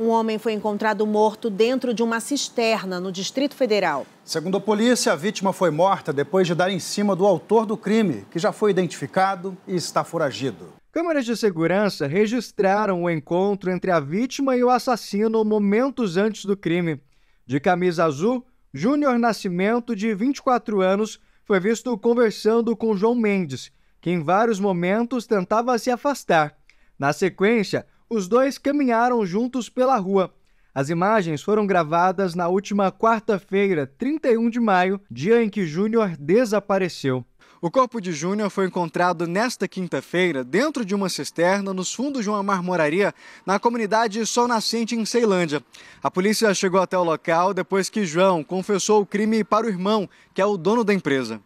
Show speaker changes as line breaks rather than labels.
Um homem foi encontrado morto dentro de uma cisterna no Distrito Federal.
Segundo a polícia, a vítima foi morta depois de dar em cima do autor do crime, que já foi identificado e está foragido.
Câmeras de segurança registraram o encontro entre a vítima e o assassino momentos antes do crime. De camisa azul, Júnior Nascimento, de 24 anos, foi visto conversando com João Mendes, que em vários momentos tentava se afastar. Na sequência, os dois caminharam juntos pela rua. As imagens foram gravadas na última quarta-feira, 31 de maio, dia em que Júnior desapareceu. O corpo de Júnior foi encontrado nesta quinta-feira dentro de uma cisterna nos fundos de uma marmoraria na comunidade Sol Nascente, em Ceilândia. A polícia chegou até o local depois que João confessou o crime para o irmão, que é o dono da empresa.